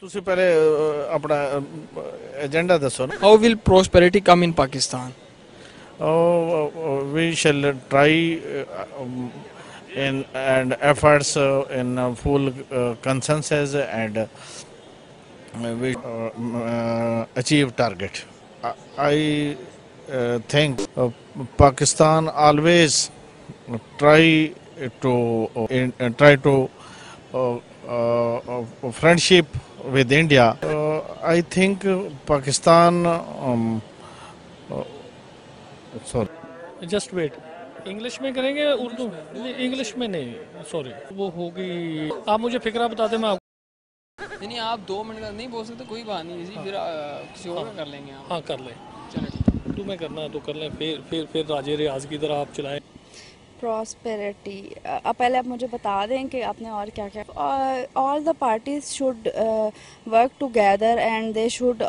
ਤੁਸੀਂ ਪਹਿਲੇ ਅ, ਆਪਣਾ ਏਜੰਡਾ ਦੱਸੋ ਨਾ How will prosperity come in Pakistan? Oh, we shall try uh, um, in and efforts uh, in uh, full uh, consensus and uh, we uh, um, uh, achieve target. I, I uh, think uh, Pakistan always try to uh, in, uh, try to uh, uh, uh, friendship with India. Uh, I think uh, Pakistan. Um, sorry. Just wait English में करेंगे Urdu? English में नहीं. Sorry वो होगी। आप मुझे फिक्रा बता दें मैं आपको नहीं आप दो मिनट का नहीं बोल सकते कोई बात नहीं जी फिर किसी और कर लेंगे आप। हाँ कर लें। चलो ठीक है। तुम्हें करना है तो कर लें फिर फिर फिर राजे रियाज की तरह आप चलाएँ। प्रॉस्पेरिटी अब पहले आप मुझे बता दें कि आपने और क्या क्या all the parties should work together and they should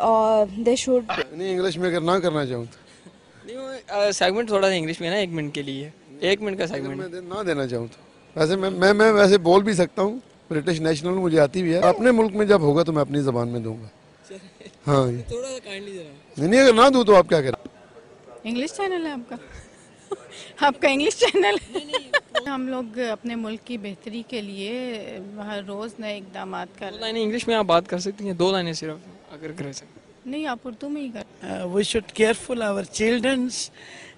they should नहीं इंग्लिश में अगर ना करना चाहूँ तो। नहीं सेगमेंट थोड़ा सा इंग्लिश में ना एक मिनट के लिए। एक मिनट का सेगमेंट ना देना चाहूँ तो। वैसे मैं मैं मैं वैसे बोल भी सकता हूँ ब्रिटिश नेशनल मुझे आती भी है। अपने मुल्क में जब होगा तो मैं अपनी ज़बान में दूँगा। हाँ थोड़ा सा काइंडली जरा। नहीं अगर ना दूँ तो आप क्या करें? इंग्लिश चैनल है आपका? आपका इंग्लिश चैनल है। हम लोग अपने मुल्क की बेहतरी के लिए हर रोज़ नए इकदाम कर दो लाइनें इंग्लिश में आप बात कर सकती हैं दो लाइनें सिर्फ़ अगर कर सकते नहीं आप उर्दू में ही कर we should careful our children's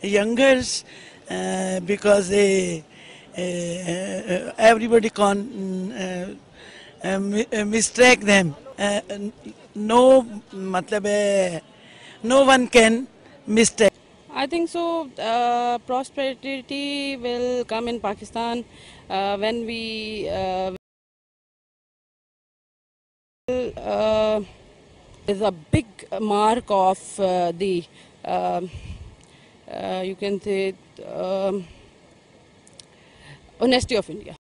youngers uh, because they uh, uh, everybody can uh, uh, mi- uh, I think so. Uh, prosperity will come in Pakistan uh, when we uh, uh, is a big mark of uh, the um uh, you can say um, honesty of India.